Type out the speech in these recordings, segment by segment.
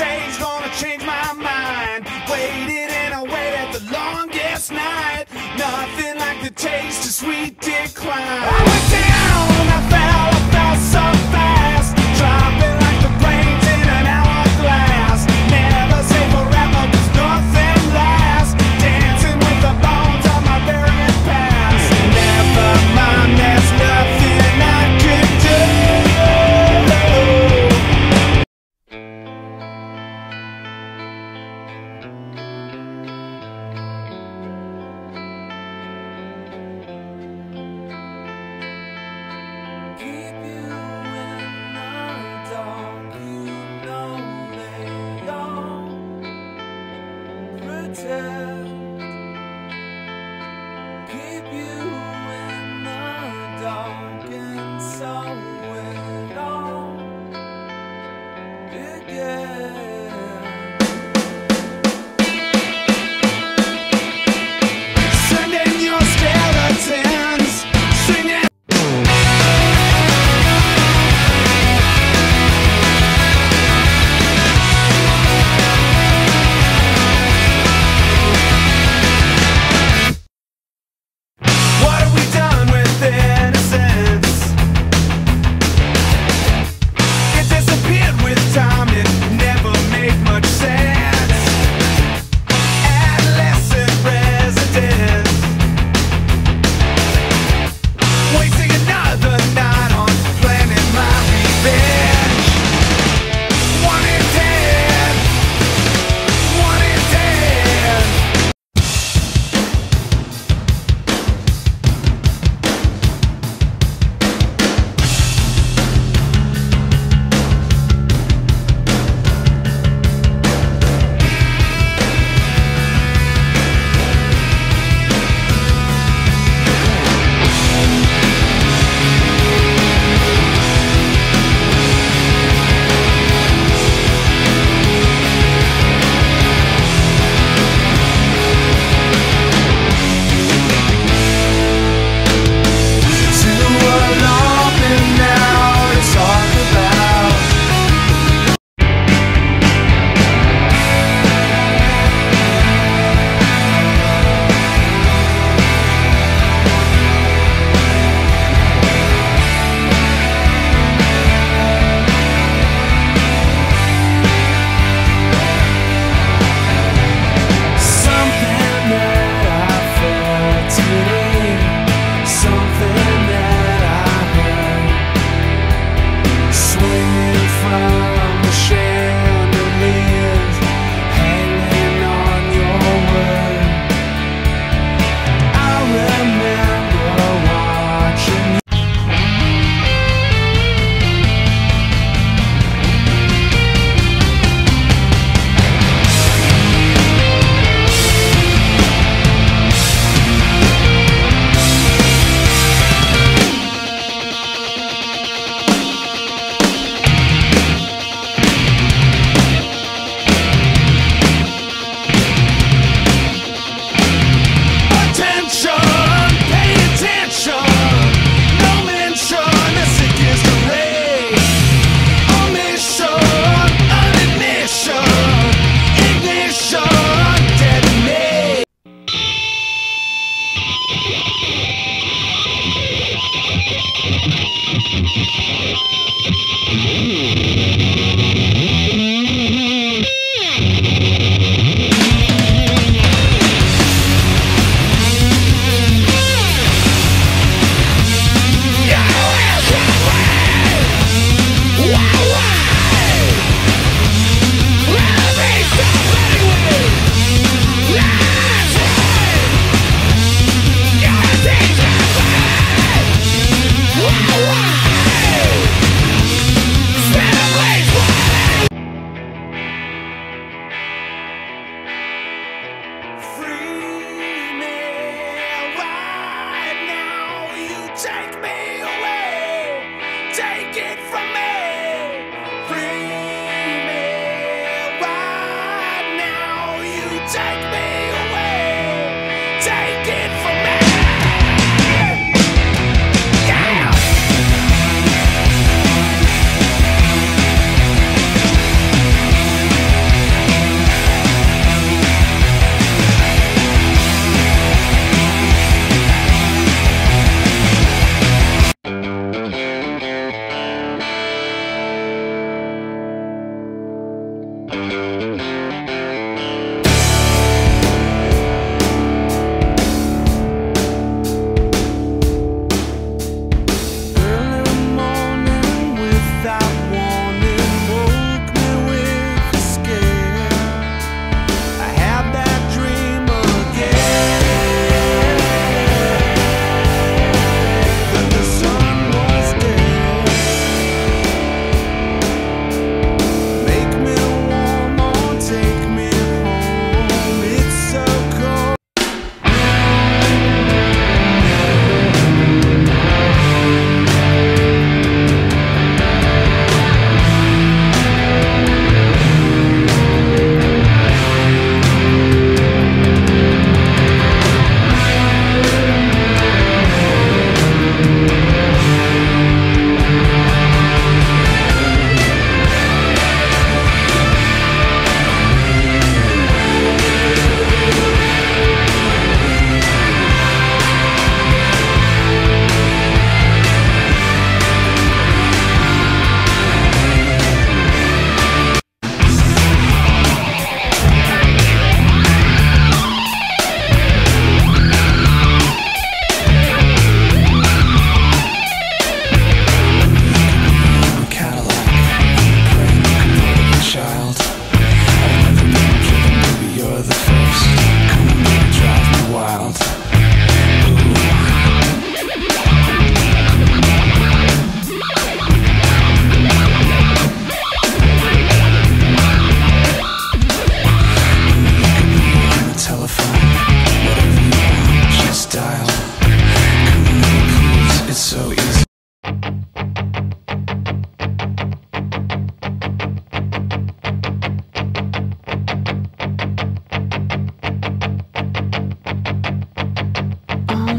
say he's gonna change my mind. Waited and I waited the longest night. Nothing like the taste of sweet decline. I went down and I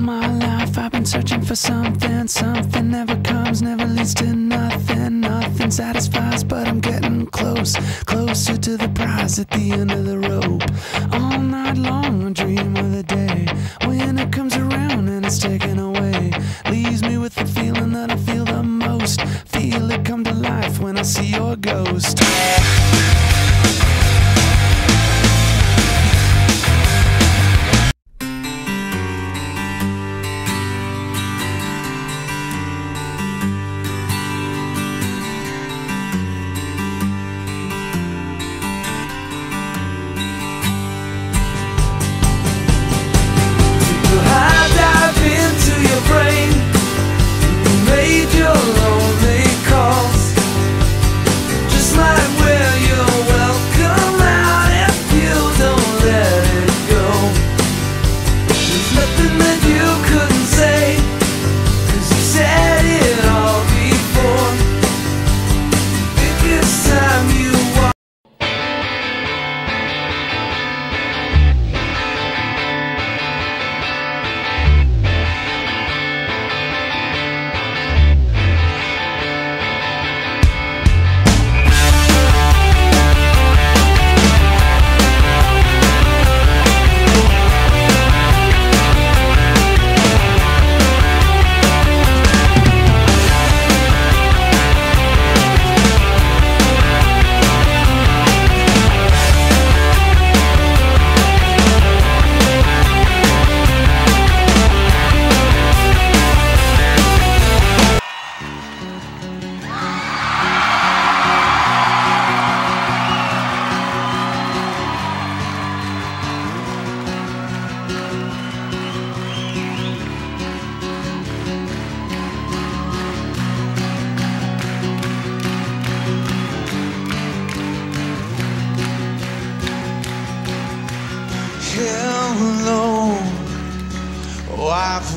my life I've been searching for something. Something never comes, never leads to nothing. Nothing satisfies, but I'm getting close. Closer to the prize at the end of the rope. All night long I dream of the day when it comes around and it's taken away. Leaves me with the feeling that I feel the most. Feel it come to life when I see your ghost.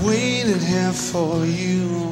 Waited here for you.